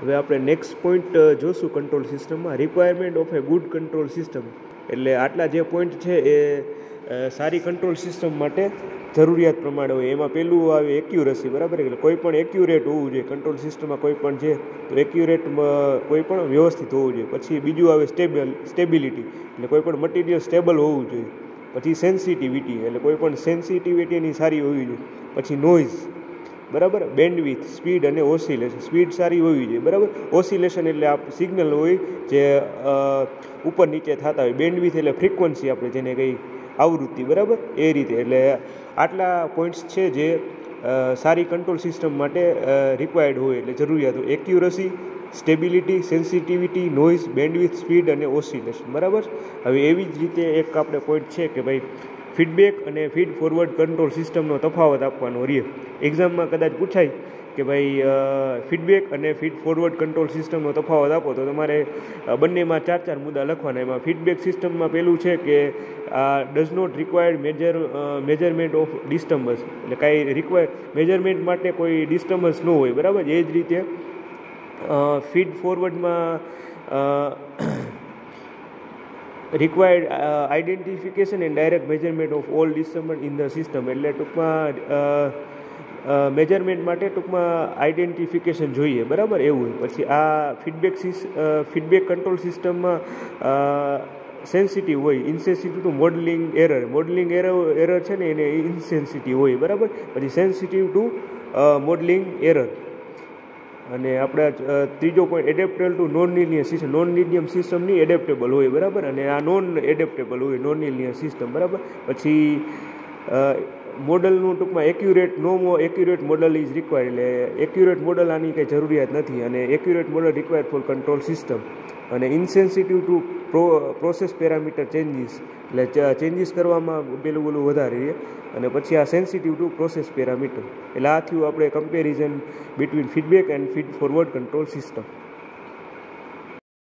હવે આપણે next point જોશું કંટ્રોલ સિસ્ટમમાં requirement of a good control system એટલે આટલા જે પોઈન્ટ છે એ સારી કંટ્રોલ સિસ્ટમ માટે જરૂરિયાત પ્રમાણે હોય. એમાં પહેલું આવે એક્યુરસી બરાબર? એટલે કોઈ પણ એક્યુરેટ હોવું જોઈએ. કંટ્રોલ સિસ્ટમમાં કોઈ પણ છે, તો એક્યુરેટમાં કોઈ પણ વ્યવસ્થિત હોવું જોઈએ. પછી બીજું આવે સ્ટેબલ સ્ટેબિલિટી એટલે કોઈ પણ મટીરિયલ સ્ટેબલ હોવું જોઈએ. પછી સેન્સિટિવિટી એટલે કોઈ પણ સેન્સિટિવિટી એની સારી હોવી જોઈએ. પછી નોઇઝ બરાબર? બેન્ડવિથ સ્પીડ અને ઓસિલેશન સ્પીડ સારી હોવી જોઈએ, બરાબર? ઓસિલેશન એટલે આપ સિગ્નલ હોય જે ઉપર નીચે થતા હોય. બેન્ડવિથ એટલે ફ્રિકવન્સી આપણે જેને કંઈ આવૃત્તિ, બરાબર? એ રીતે. એટલે આટલા પોઈન્ટ્સ છે જે સારી કંટ્રોલ સિસ્ટમ માટે રિક્વાયર્ડ હોય એટલે જરૂરિયાત accuracy stability sensitivity noise bandwidth speed અને ઓસિલેશન બરાબર? હવે એવી જ રીતે એક આપણે પોઈન્ટ છે કે ભાઈ ફીડબેક અને ફીડ ફોરવર્ડ કંટ્રોલ સિસ્ટમનો તફાવત આપવાનો રહે એક્ઝામમાં કદાચ પૂછાય કે ભાઈ ફીડબેક અને ફીડ ફોરવર્ડ કંટ્રોલ સિસ્ટમનો તફાવત આપો તો તમારે બંનેમાં ચાર ચાર મુદ્દા લખવાના. એમાં ફીડબેક સિસ્ટમમાં પહેલું છે કે આ does not required major measurement of disturbance એટલે કાંઈ રિક્વાયર મેજરમેન્ટ માટે કોઈ ડિસ્ટર્બન્સ ન હોય, બરાબર? એ જ રીતે feed ફોરવર્ડમાં required identification and direct measurement of all disturbance in the system એટલે ટૂંકમાં મેજરમેન્ટ માટે ટૂંકમાં આઈડેન્ટિફિકેશન જોઈએ. બરાબર? એવું પછી આ ફીડબેક ફીડબેક કંટ્રોલ સિસ્ટમમાં સેન્સિટિવ હોય. Insensitive to modelling error modelling error error છે ને, એને ઇન્સેન્સિટિવ હોય. બરાબર? પછી સેન્સિટિવ ટુ મોડલિંગ એરર અને આપણે ત્રીજો point adaptable to non linear system non linear સિસ્ટમની એડેપ્ટેબલ હોય, બરાબર? અને આ નોન એડેપ્ટેબલ હોય નોન લિનિયર સિસ્ટમ બરાબર? પછી મોડલનું ટૂંકમાં એક્યુરેટ નો મો એક્યુરેટ મોડલ ઇઝ રિક્વાયર્ડ એટલે એક્યુરેટ મોડલ આની કંઈ જરૂરિયાત નથી. અને accurate model required for control system અને insensitive to pro process parameter changes એટલે ચેન્જીસ કરવામાં પેલું પેલું વધારે રહે અને પછી આ સેન્સિટિવ ટુ પ્રોસેસ પેરામીટર એટલે આ થયું આપણે comparison between feedback and feed forward control system